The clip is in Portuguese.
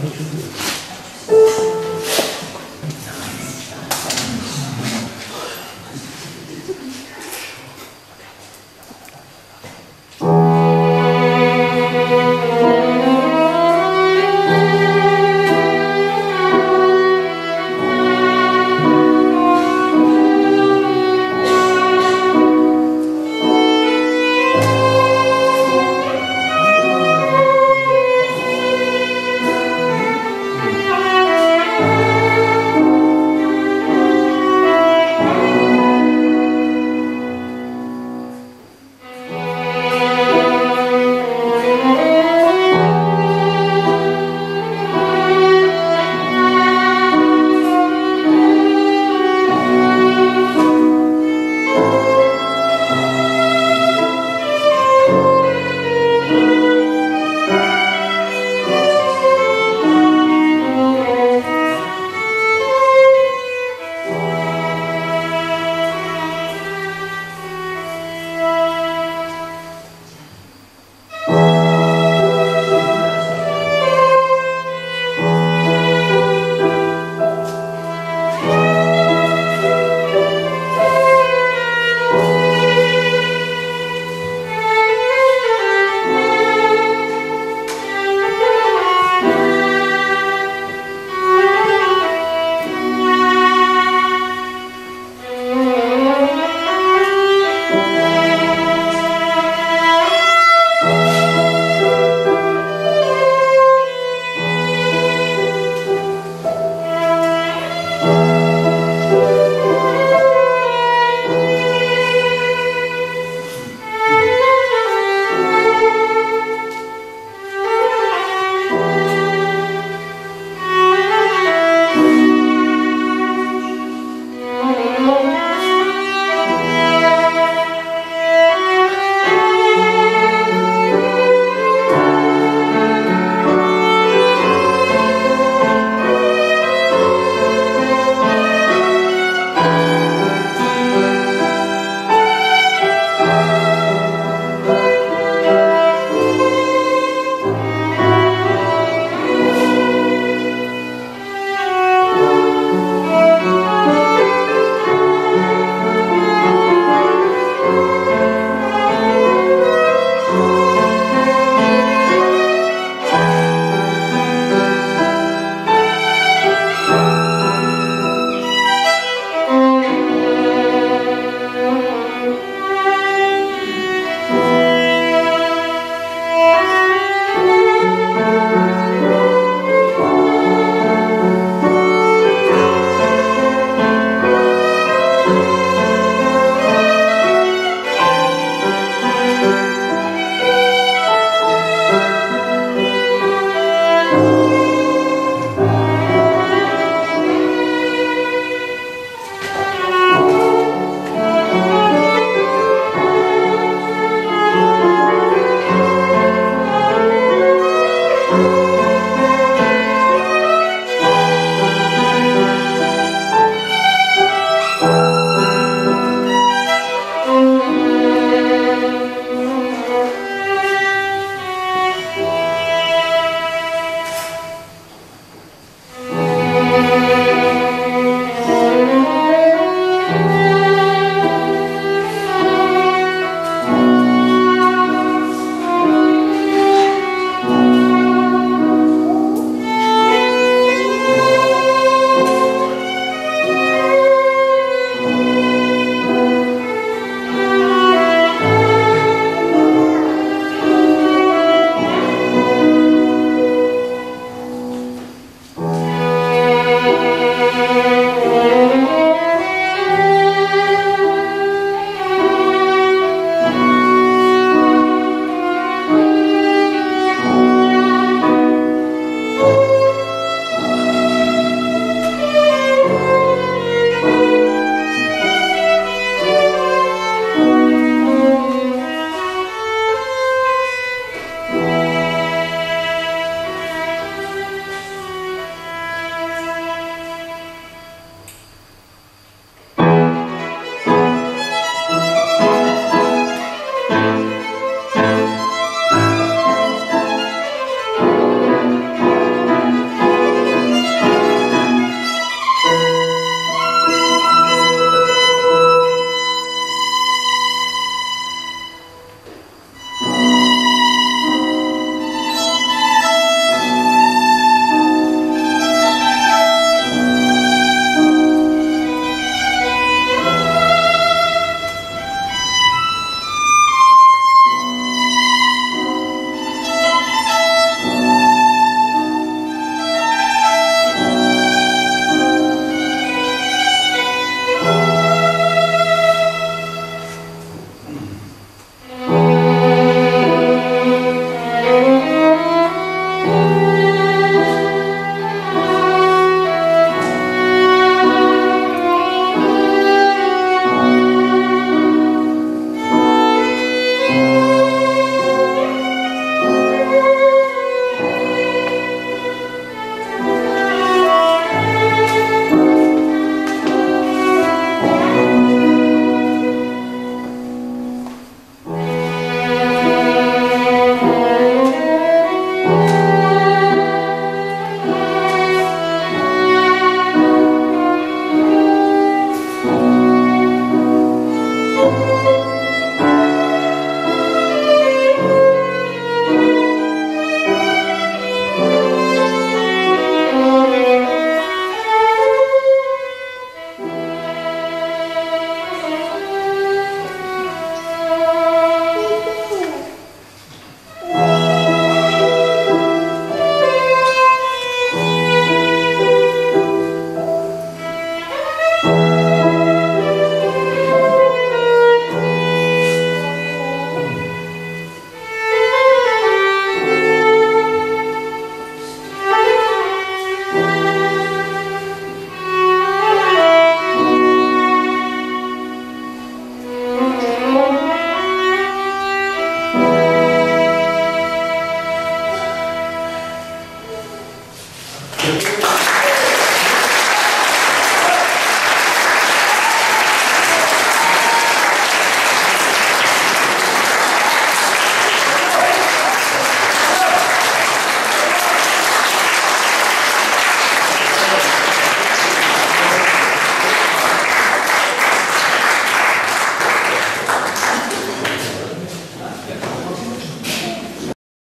arrependido.